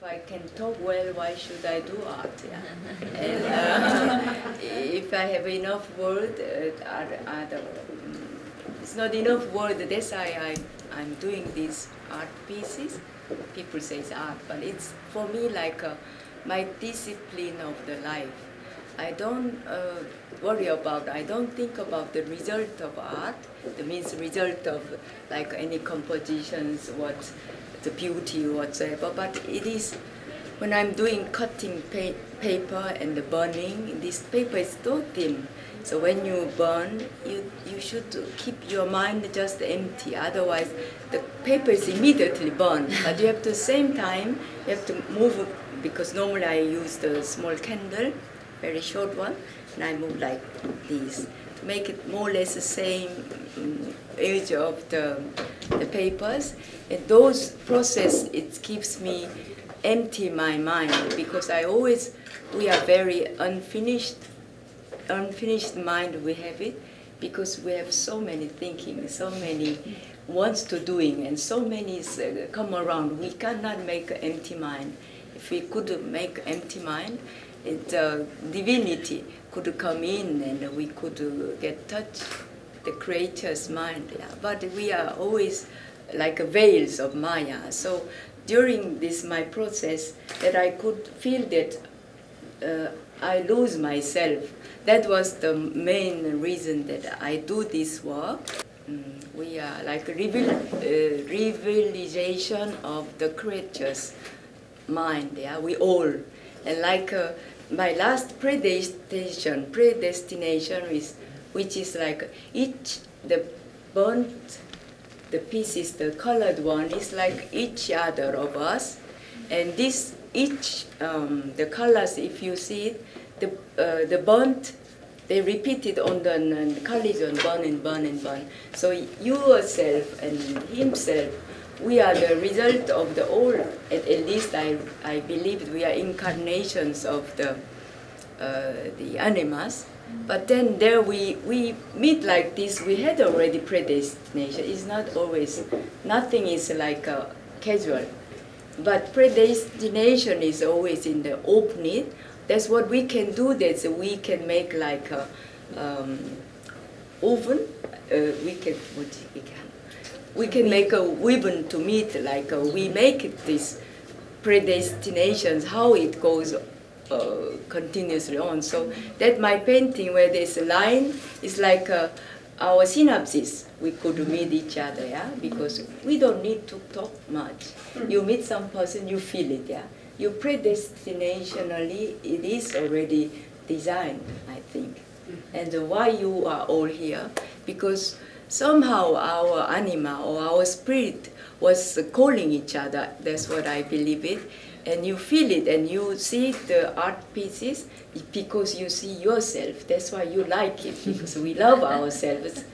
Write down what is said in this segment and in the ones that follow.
if I can talk well, why should I do art? Yeah? and uh, if I have enough word, uh, other, it's not enough word. That's why I, I'm doing these art pieces. People say it's art, but it's for me like uh, my discipline of the life. I don't uh, worry about, I don't think about the result of art, the means result of like any compositions, what the beauty whatsoever, but it is when I'm doing cutting pa paper and the burning, this paper is so thin. So when you burn, you, you should keep your mind just empty, otherwise the paper is immediately burned. But you have to, same time, you have to move, because normally I use the small candle, very short one, and I move like this to make it more or less the same um, age of the, the papers. And those process, it keeps me empty my mind because I always, we are very unfinished, unfinished mind we have it because we have so many thinking, so many wants to doing, and so many uh, come around. We cannot make an empty mind. If we could make empty mind, it, uh, divinity could come in and we could get touch the creator's mind. Yeah. But we are always like veils of Maya. So during this my process, that I could feel that uh, I lose myself. That was the main reason that I do this work. Mm, we are like a reveal, uh, revelation of the creature's mind. Yeah, we all, and like uh, my last predestination, predestination is, which is like each the bond, the pieces, the colored one is like each other of us, and this each um, the colors, if you see it, the uh, the burnt, they repeat it on the, on collision, burn and burn and burn. So yourself and himself we are the result of the old, at, at least I, I believe we are incarnations of the, uh, the animals. But then there we, we meet like this, we had already predestination. It's not always, nothing is like uh, casual. But predestination is always in the opening. That's what we can do, that we can make like a um, oven, uh, we can, what we can we can make a ribbon to meet, like uh, we make this predestinations, how it goes uh, continuously on. So that my painting where there's a line is like uh, our synapses. We could meet each other, yeah, because we don't need to talk much. You meet some person, you feel it, yeah. You predestinationally, it is already designed, I think. And why you are all here, because somehow our anima or our spirit was calling each other. That's what I believe it. And you feel it and you see the art pieces because you see yourself. That's why you like it, because we love ourselves,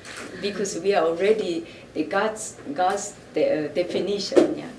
because we are already the God's, God's de uh, definition. Yeah.